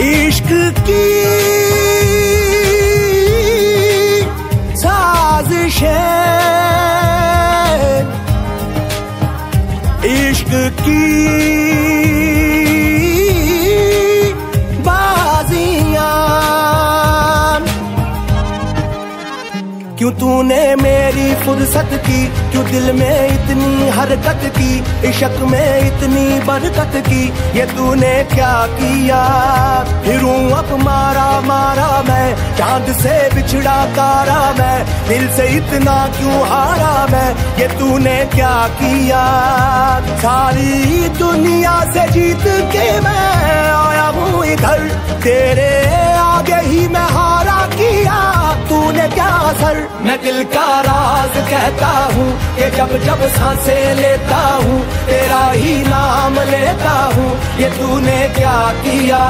इश्क की साजिश। है इश्क की बाजियाँ। क्यों तूने मेरी फुर्सत की? क्यों दिल में इतनी हरकत की? इश्क में इतनी बरकत की, ये तूने क्या किया? फिरूं अब मारा मारा मैं, चाँद से बिछड़ा तारा मैं, दिल से इतना क्यों हारा मैं? ये तूने क्या किया? सारी दुनिया से जीत के मैं आया हूँ इधर, तेरे आगे ही मैं हारा किया। तूने क्या असर? मैं दिल का राज कहता हूँ जब जब साँसें लेता हूँ, तेरा ये तूने क्या किया?